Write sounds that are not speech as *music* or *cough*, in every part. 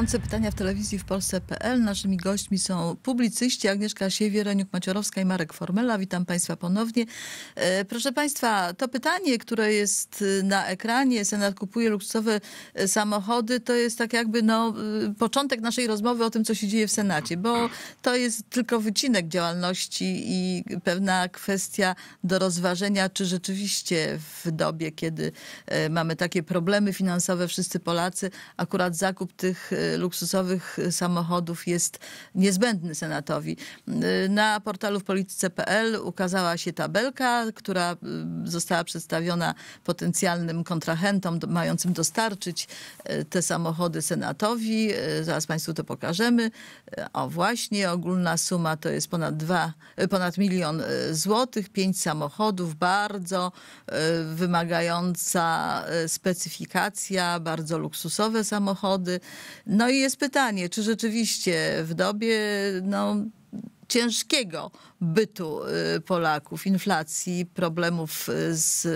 Gorące pytania w telewizji w Polsce.pl. Naszymi gośćmi są publicyści Agnieszka Siewier, Maciorowska i Marek Formela. Witam Państwa ponownie. E, proszę Państwa, to pytanie, które jest e, na ekranie, Senat kupuje luksusowe e, samochody, to jest tak jakby no, początek naszej rozmowy o tym, co się dzieje w Senacie, bo to jest tylko wycinek działalności i pewna kwestia do rozważenia, czy rzeczywiście w dobie, kiedy mamy takie problemy finansowe, wszyscy Polacy, akurat zakup tych luksusowych samochodów jest niezbędny Senatowi. Na portalu w polityce.pl ukazała się tabelka, która e, została przedstawiona potencjalnym kontrahentom mającym dostarczyć te samochody Senatowi. Zaraz Państwu to pokażemy. O właśnie, ogólna suma to jest ponad dwa, ponad milion złotych, pięć samochodów, bardzo wymagająca specyfikacja, bardzo luksusowe samochody. No i jest pytanie, czy rzeczywiście w dobie no, ciężkiego bytu y, Polaków, inflacji, problemów y, z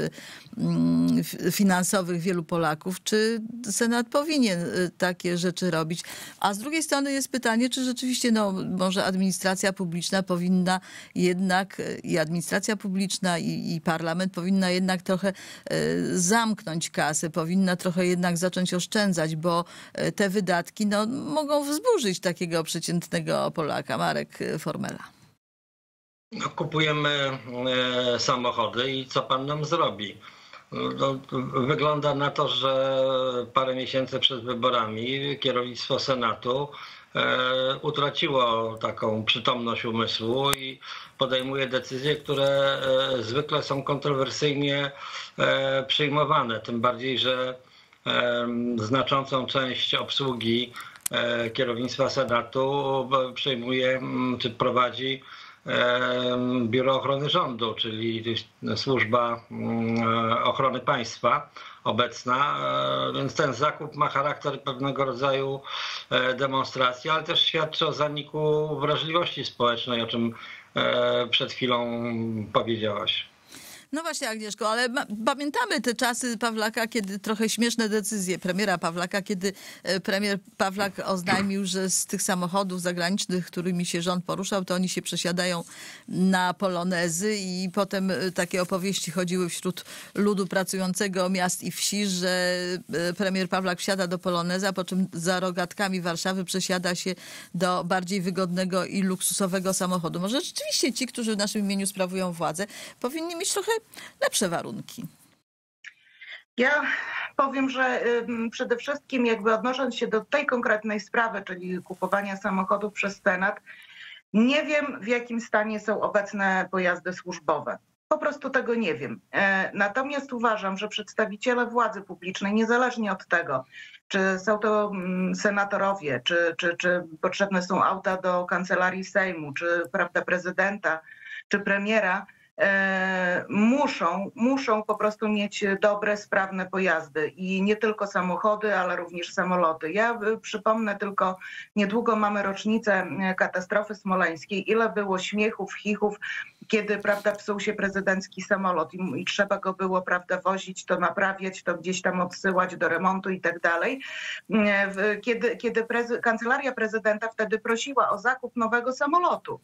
mm, finansowych wielu Polaków, czy Senat powinien y, takie rzeczy robić. A z drugiej strony jest pytanie, czy rzeczywiście no, może administracja publiczna powinna jednak, i administracja publiczna, i, i parlament powinna jednak trochę zamknąć kasę, powinna trochę jednak zacząć oszczędzać, bo te wydatki no, mogą wzburzyć takiego przeciętnego Polaka. Marek Formela. No, kupujemy e, samochody i co pan nam zrobi? No, wygląda na to, że parę miesięcy przed wyborami kierownictwo Senatu e, utraciło taką przytomność umysłu i podejmuje decyzje, które e, zwykle są kontrowersyjnie przyjmowane. Tym bardziej, że znaczącą część obsługi kierownictwa Senatu przejmuje czy prowadzi Biuro Ochrony Rządu, czyli służba mm, ochrony państwa obecna, e, więc ten zakup ma charakter pewnego rodzaju e, demonstracji, ale też świadczy o zaniku wrażliwości społecznej, o czym e, przed chwilą powiedziałaś. No właśnie, Agnieszko, ale pamiętamy te czasy Pawlaka, kiedy trochę śmieszne decyzje premiera Pawlaka, kiedy e, premier Pawlak oznajmił, że z tych samochodów zagranicznych, którymi się rząd poruszał, to oni się przesiadają na polonezy i potem e, takie opowieści chodziły wśród ludu pracującego miast i wsi, że e, premier Pawlak wsiada do poloneza, po czym za rogatkami Warszawy przesiada się do bardziej wygodnego i luksusowego samochodu. Może rzeczywiście ci, którzy w naszym imieniu sprawują władzę, powinni mieć trochę lepsze warunki? Ja powiem, że przede wszystkim jakby odnosząc się do tej konkretnej sprawy, czyli kupowania samochodów przez Senat, nie wiem w jakim stanie są obecne pojazdy służbowe. Po prostu tego nie wiem. E, natomiast uważam, że przedstawiciele władzy publicznej, niezależnie od tego, czy są to mm, senatorowie, czy, czy, czy potrzebne są auta do kancelarii Sejmu, czy prawda prezydenta, czy premiera, muszą, muszą po prostu mieć dobre, sprawne pojazdy i nie tylko samochody, ale również samoloty. Ja e, przypomnę tylko, niedługo mamy rocznicę e, katastrofy smoleńskiej, ile było śmiechów, chichów, kiedy prawda, psuł się prezydencki samolot i, i trzeba go było prawda, wozić, to naprawiać, to gdzieś tam odsyłać do remontu i tak dalej. Kiedy, kiedy prezy kancelaria prezydenta wtedy prosiła o zakup nowego samolotu.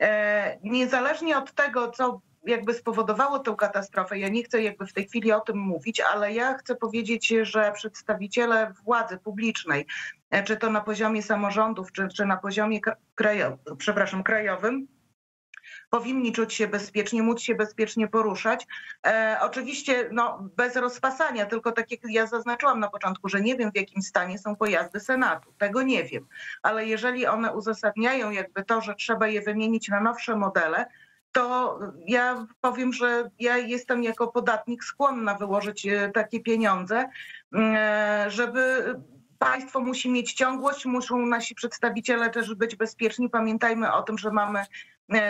E, niezależnie od tego, co jakby spowodowało tę katastrofę, ja nie chcę jakby w tej chwili o tym mówić, ale ja chcę powiedzieć, że przedstawiciele władzy publicznej, e, czy to na poziomie samorządów, czy, czy na poziomie krajowym, przepraszam, krajowym, powinni czuć się bezpiecznie, móc się bezpiecznie poruszać. E, oczywiście no, bez rozpasania, tylko tak jak ja zaznaczyłam na początku, że nie wiem w jakim stanie są pojazdy Senatu. Tego nie wiem. Ale jeżeli one uzasadniają jakby to, że trzeba je wymienić na nowsze modele, to ja powiem, że ja jestem jako podatnik skłonna wyłożyć e, takie pieniądze, e, żeby państwo musi mieć ciągłość, muszą nasi przedstawiciele też być bezpieczni. Pamiętajmy o tym, że mamy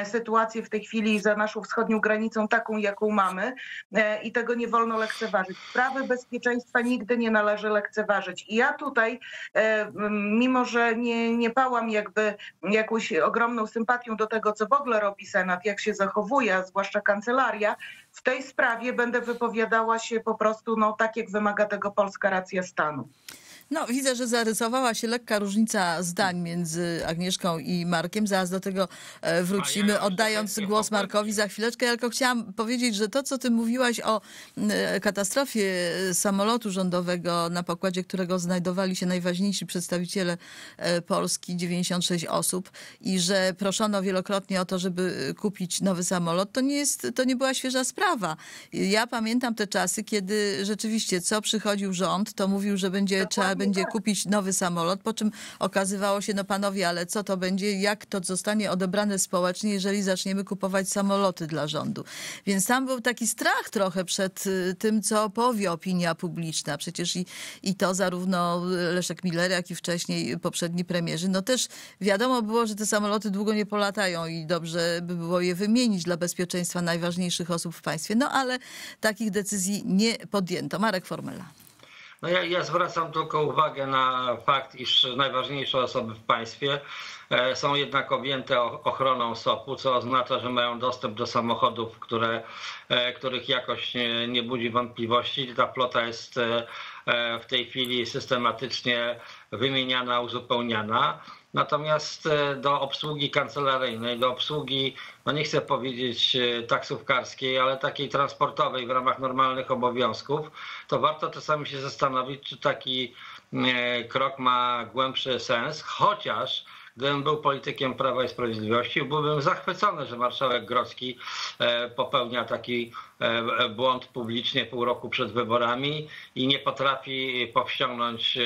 sytuację w tej chwili za naszą wschodnią granicą taką, jaką mamy e, i tego nie wolno lekceważyć. Sprawy bezpieczeństwa nigdy nie należy lekceważyć. I ja tutaj, e, mimo że nie, nie pałam jakby jakąś ogromną sympatią do tego, co w ogóle robi Senat, jak się zachowuje, a zwłaszcza kancelaria, w tej sprawie będę wypowiadała się po prostu no, tak, jak wymaga tego polska racja stanu. No, widzę, że zarysowała się lekka różnica zdań między Agnieszką i Markiem. Zaraz do tego e, wrócimy, już oddając głos. Markowi za chwileczkę. Ja tylko chciałam powiedzieć, że to, co ty mówiłaś o e, katastrofie samolotu rządowego, na pokładzie którego znajdowali się najważniejsi przedstawiciele e, Polski, 96 osób, i że proszono wielokrotnie o to, żeby kupić nowy samolot, to nie, jest, to nie była świeża sprawa. Ja pamiętam te czasy, kiedy rzeczywiście co przychodził rząd, to mówił, że będzie, trzeba będzie kupić nowy samolot, po czym okazywało się, no panowie, ale co to będzie, jak to zostanie odebrane społecznie, jeżeli zaczniemy kupować samoloty dla rządu. Więc tam był taki strach trochę przed y, tym, co powie opinia publiczna. Przecież i, i to zarówno Leszek Miller, jak i wcześniej poprzedni premierzy, no też wiadomo było, że te samoloty długo nie polatają i dobrze by było je wymienić dla bezpieczeństwa najważniejszych osób w państwie. No ale takich decyzji nie podjęto. Marek Formela. No ja, ja zwracam tylko uwagę na fakt, iż najważniejsze osoby w państwie e, są jednak objęte ochroną SOP-u, co oznacza, że mają dostęp do samochodów, które, e, których jakość nie, nie budzi wątpliwości. Ta flota jest e, w tej chwili systematycznie wymieniana, uzupełniana. Natomiast e, do obsługi kancelaryjnej, do obsługi, no nie chcę powiedzieć e, taksówkarskiej, ale takiej transportowej w ramach normalnych obowiązków, to warto czasami się zastanowić, czy taki e, krok ma głębszy sens, chociaż gdybym był politykiem Prawa i Sprawiedliwości, byłbym zachwycony, że marszałek Grodzki popełnia taki błąd publicznie pół roku przed wyborami i nie potrafi powściągnąć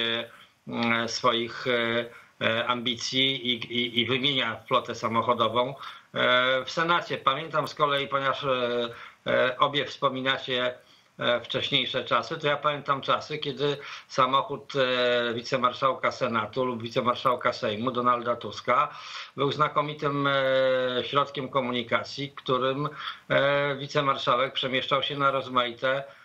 swoich ambicji i, i, i wymienia flotę samochodową. E, W Senacie pamiętam z kolei, ponieważ e, e, obie wspominacie e, wcześniejsze czasy, to ja pamiętam czasy, kiedy samochód e, wicemarszałka Senatu lub wicemarszałka Sejmu Donalda Tuska był znakomitym e, środkiem komunikacji, którym e, wicemarszałek przemieszczał się na rozmaite e,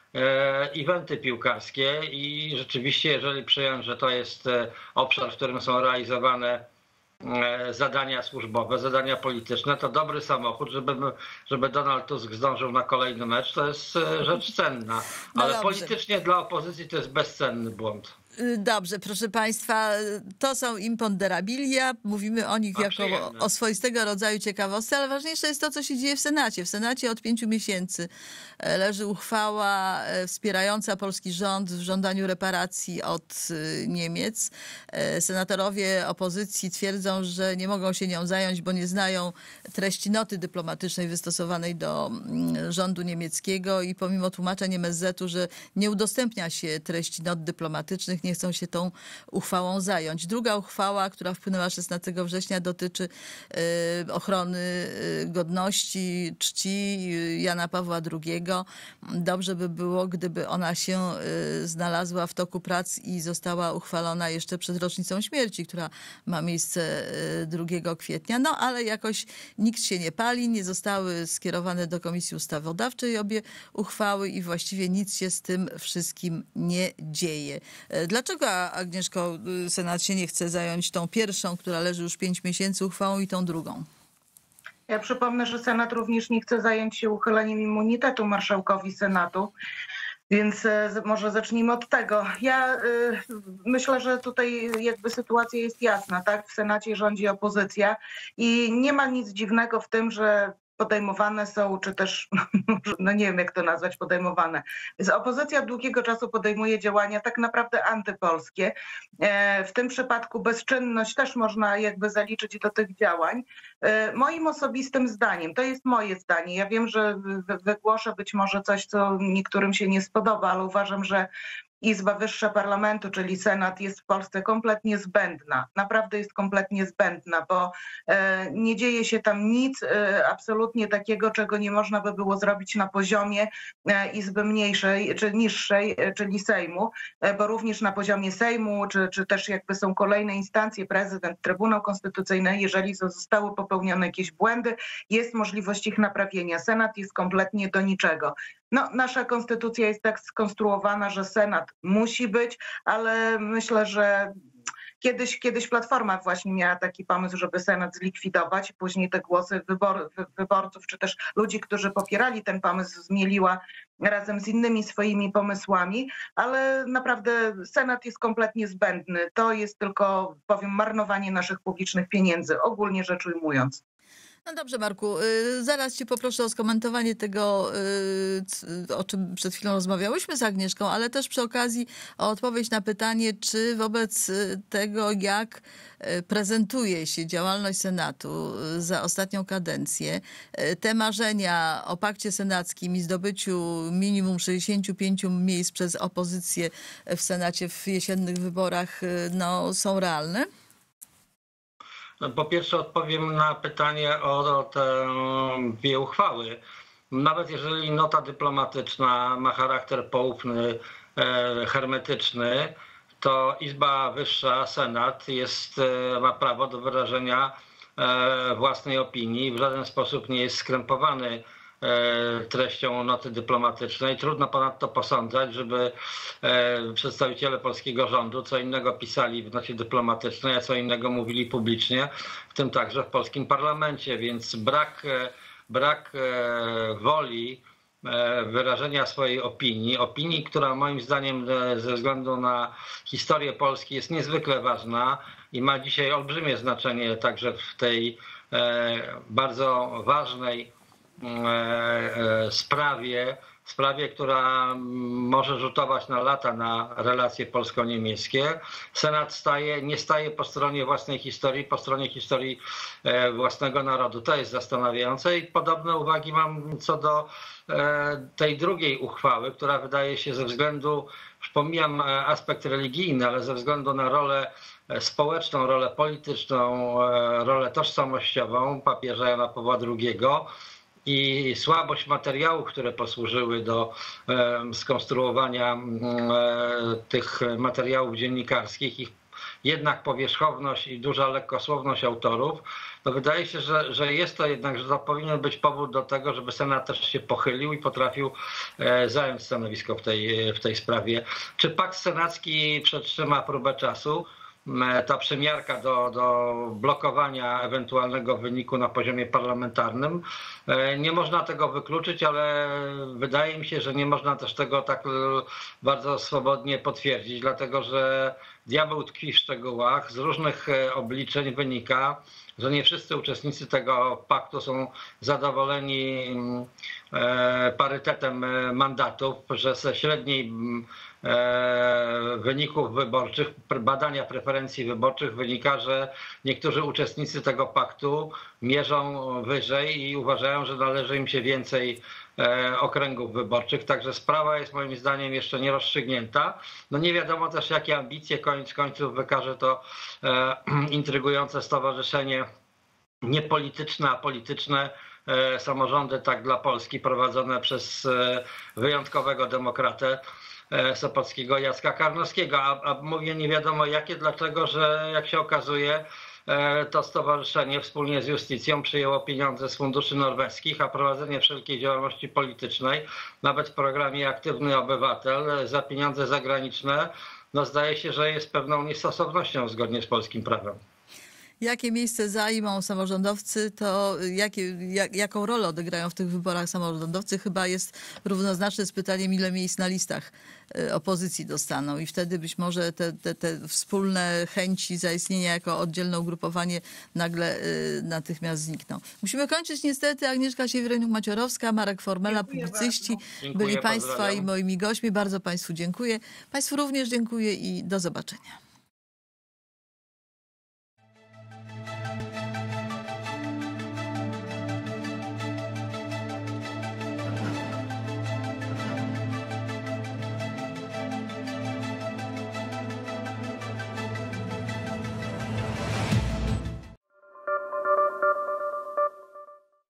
eventy piłkarskie i rzeczywiście, jeżeli przyjąć, że to jest e, obszar, w którym są realizowane e, zadania służbowe, zadania polityczne, to dobry samochód, żeby, żeby Donald Tusk zdążył na kolejny mecz, to jest e, rzecz cenna. No Ale dobrze. politycznie dla opozycji to jest bezcenny błąd. Y, Dobrze, proszę Państwa, y, to są imponderabilia. Mówimy o nich A, jako o, o swoistego rodzaju ciekawostce, ale ważniejsze jest to, co się dzieje w Senacie. W Senacie od pięciu miesięcy e, leży uchwała e, wspierająca polski rząd w żądaniu reparacji od y, Niemiec. E, Senatorowie opozycji twierdzą, że nie mogą się nią zająć, bo nie znają treści noty dyplomatycznej wystosowanej do mm, rządu niemieckiego i pomimo tłumaczeń MSZ-u, że nie udostępnia się treści not dyplomatycznych, nie chcą się tą uchwałą zająć. Druga uchwała, która wpłynęła 16 września, dotyczy e, ochrony e, godności, czci e, Jana Pawła II. Dobrze by było, gdyby ona się znalazła w toku prac i została uchwalona jeszcze przed rocznicą śmierci, która ma miejsce e, 2 kwietnia. No ale jakoś nikt się nie pali, nie zostały skierowane do Komisji Ustawodawczej obie uchwały i właściwie nic się z tym wszystkim nie dzieje. E, Dlaczego, Agnieszko, y, Senat się nie chce zająć tą pierwszą, która leży już pięć miesięcy uchwałą i tą drugą? Ja przypomnę, że Senat również nie chce zająć się uchyleniem immunitetu marszałkowi Senatu. Więc e, może zacznijmy od tego. Ja y, myślę, że tutaj jakby sytuacja jest jasna, tak? W Senacie rządzi opozycja i nie ma nic dziwnego w tym, że podejmowane są, czy też, *laughs* no nie wiem jak to nazwać, podejmowane. Opozycja długiego czasu podejmuje działania tak naprawdę antypolskie. E, W tym przypadku bezczynność też można jakby zaliczyć do tych działań. E, Moim osobistym zdaniem, to jest moje zdanie, ja wiem, że wy- wygłoszę być może coś, co niektórym się nie spodoba, ale uważam, że Izba Wyższa Parlamentu, czyli Senat, jest w Polsce kompletnie zbędna. Naprawdę jest kompletnie zbędna, bo e, nie dzieje się tam nic e, absolutnie takiego, czego nie można by było zrobić na poziomie e, Izby mniejszej czy niższej, czyli Sejmu, bo również na poziomie Sejmu, czy, czy też jakby są kolejne instancje, prezydent, Trybunał Konstytucyjny, jeżeli zostały popełnione jakieś błędy, jest możliwość ich naprawienia. Senat jest kompletnie do niczego. No, nasza konstytucja jest tak skonstruowana, że Senat musi być, ale myślę, że Kiedyś, kiedyś Platforma właśnie miała taki pomysł, żeby Senat zlikwidować. Później te głosy wybor, wyborców, czy też ludzi, którzy popierali ten pomysł, zmieliła razem z innymi swoimi pomysłami, ale naprawdę Senat jest kompletnie zbędny. To jest tylko, powiem, marnowanie naszych publicznych pieniędzy, ogólnie rzecz ujmując. No dobrze, Marku, y, zaraz cię poproszę o skomentowanie tego, y, o czym przed chwilą rozmawiałyśmy z Agnieszką, ale też przy okazji o odpowiedź na pytanie, czy wobec y, tego, jak prezentuje się działalność Senatu za ostatnią kadencję, te marzenia o pakcie senackim i zdobyciu minimum 65 miejsc przez opozycję w Senacie w jesiennych wyborach no, są realne? No, po pierwsze odpowiem na pytanie o, te dwie uchwały. Nawet jeżeli nota dyplomatyczna ma charakter poufny, e, hermetyczny, to Izba Wyższa, Senat jest, e, ma prawo do wyrażenia e, własnej opinii. W żaden sposób nie jest skrępowany treścią noty dyplomatycznej. Trudno ponadto posądzać, żeby e, przedstawiciele polskiego rządu co innego pisali w nocie dyplomatycznej, a co innego mówili publicznie, w tym także w polskim parlamencie, więc brak, e, brak woli wyrażenia swojej opinii, opinii, która moim zdaniem ze względu na historię Polski jest niezwykle ważna i ma dzisiaj olbrzymie znaczenie także w tej bardzo ważnej E, e, sprawie, sprawie, która może rzutować na lata na relacje polsko-niemieckie. Senat staje, nie staje po stronie własnej historii, po stronie historii e, własnego narodu. To jest zastanawiające i podobne uwagi mam co do tej drugiej uchwały, która wydaje się ze względu, już pomijam aspekt religijny, ale ze względu na rolę społeczną, rolę polityczną, rolę tożsamościową papieża Jana Pawła II, i słabość materiałów, które posłużyły do skonstruowania tych materiałów dziennikarskich, ich jednak powierzchowność i duża lekkosłowność autorów, no wydaje się, że, że jest to jednak, że to powinien być powód do tego, żeby Senat też się pochylił i potrafił e, zająć stanowisko w tej, w tej sprawie. Czy pakt senacki przetrzyma próbę czasu? Ta przemiarka do, do blokowania ewentualnego wyniku na poziomie parlamentarnym. E, nie można tego wykluczyć, ale wydaje mi się, że nie można też tego tak bardzo swobodnie potwierdzić, dlatego że diabeł tkwi w szczegółach. Z różnych e, obliczeń wynika, że nie wszyscy uczestnicy tego paktu są zadowoleni mm, e, parytetem mandatów, że ze średniej mm, E, wyników wyborczych, badania preferencji wyborczych wynika, że niektórzy uczestnicy tego paktu mierzą wyżej i uważają, że należy im się więcej e, okręgów wyborczych. Także sprawa jest moim zdaniem jeszcze nie rozstrzygnięta. No nie wiadomo też, jakie ambicje koniec końców wykaże to e, *clears throat* intrygujące stowarzyszenie niepolityczne, a polityczne samorządy tak dla Polski prowadzone przez wyjątkowego demokratę E, Sopockiego Jacka Karnowskiego. A, a mówię nie wiadomo jakie, dlatego że jak się okazuje, e, to stowarzyszenie wspólnie z Justicją przyjęło pieniądze z funduszy norweskich, a prowadzenie wszelkiej działalności politycznej, nawet w programie Aktywny Obywatel, za pieniądze zagraniczne, no zdaje się, że jest pewną niestosownością zgodnie z polskim prawem jakie miejsce zajmą samorządowcy, to jakie, jak, jaką rolę odegrają w tych wyborach samorządowcy, chyba jest równoznaczne z pytaniem, ile miejsc na listach e, opozycji dostaną. I wtedy być może te, te, te wspólne chęci zaistnienia jako oddzielne ugrupowanie nagle y, natychmiast znikną. Musimy kończyć niestety. Agnieszka Siewiereniuk-Maciorowska, Marek Formela, dziękuję publicyści byli Państwa i moimi gośćmi. Bardzo Państwu dziękuję. Państwu również dziękuję i do zobaczenia.